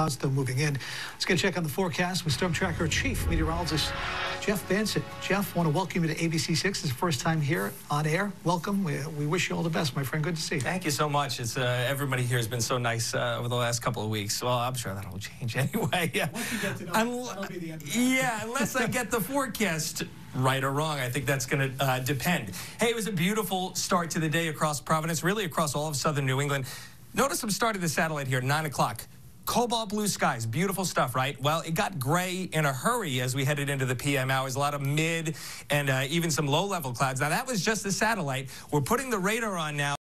clouds still moving in. Let's get a check on the forecast with Storm Tracker Chief Meteorologist Geoff Bansen. Geoff, want to welcome you to ABC6. It's the first time here on air. Welcome. We, we wish you all the best, my friend. Good to see you. Thank you so much. It's uh, everybody here has been so nice uh, over the last couple of weeks. Well, I'm sure that'll change anyway. Yeah. Once you get to know, be the end of that. yeah, unless I get the forecast right or wrong. I think that's going to uh, depend. Hey, it was a beautiful start to the day across Providence, really across all of southern New England. Notice I'm starting the satellite here, 9 o'clock. Cobalt blue skies, beautiful stuff, right? Well, it got gray in a hurry as we headed into the PM hours. A lot of mid and uh, even some low level clouds. Now, that was just the satellite. We're putting the radar on now.